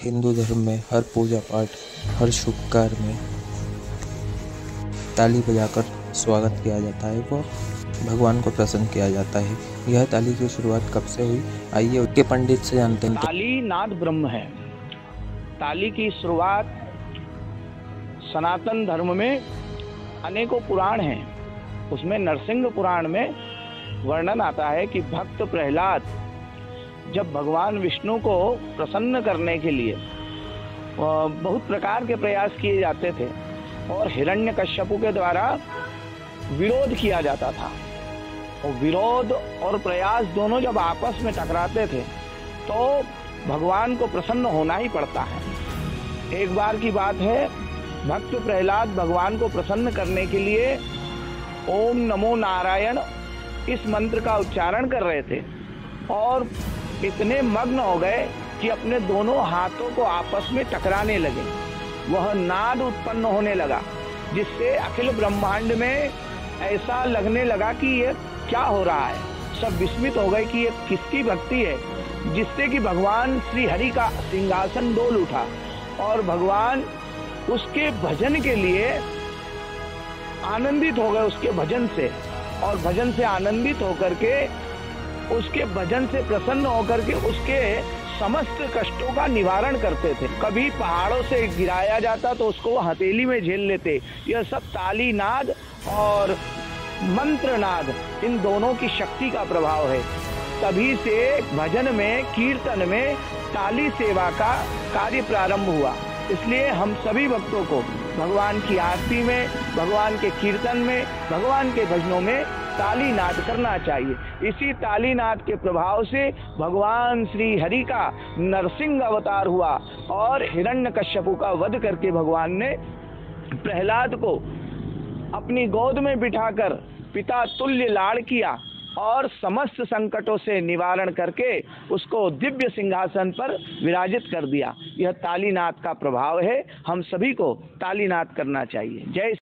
हिंदू धर्म में हर पूजा पाठ, हर शुभ कार्य में ताली बजाकर स्वागत किया जाता है वो भगवान को प्रसन्न किया जाता है। यह ताली की शुरुआत कब से हुई? आइए उसके पंडित से जानते हैं। ताली नाद ब्रह्म है। ताली की शुरुआत सनातन धर्म में अनेकों पुराण हैं। उसमें नरसिंह पुराण में वर्णन आता है कि भक्त प्रहलाद जब भगवान विष्णु को प्रसन्न करने के लिए बहुत प्रकार के प्रयास किए जाते थे और हिरण्य कश्यपु के द्वारा विरोध किया जाता था। और विरोध और प्रयास दोनों जब आपस में टकराते थे तो भगवान को प्रसन्न होना ही पड़ता है। एक बार की बात है, भक्त प्रहलाद भगवान को प्रसन्न करने के लिए ओम नमो नारायण इस मंत्र का उच्चारण कर रहे थे और इतने मग्न हो गए कि अपने दोनों हाथों को आपस में टकराने लगे। वह नाद उत्पन्न होने लगा, जिससे अखिल ब्रह्मांड में ऐसा लगने लगा कि ये क्या हो रहा है। सब विस्मित हो गए कि ये किसकी भक्ति है, जिससे कि भगवान श्री हरि का सिंहासन डोल उठा और भगवान उसके भजन के लिए आनंदित हो गए उसके भजन से और भजन से आनंदित होकर के उसके भजन से प्रसन्न होकर के उसके समस्त कष्टों का निवारण करते थे। कभी पहाड़ों से गिराया जाता तो उसको हथेली में झेल लेते। यह सब ताली नाद और मंत्र नाद इन दोनों की शक्ति का प्रभाव है। तभी से भजन में, कीर्तन में ताली सेवा का कार्य प्रारंभ हुआ। इसलिए हम सभी भक्तों को भगवान की आरती में, भगवान के कीर्तन में, भगवान के भजनों में ताली नाद करना चाहिए। इसी ताली नाद के प्रभाव से भगवान श्री हरि का नरसिंह अवतार हुआ और हिरण्य कश्यपु का वध करके भगवान ने प्रहलाद को अपनी गोद में बिठाकर पिता तुल्य लाड़ किया और समस्त संकटों से निवारण करके उसको दिव्य सिंहासन पर विराजित कर दिया। यह तालीनाथ का प्रभाव है। हम सभी को तालीनाथ करना चाहिए। जय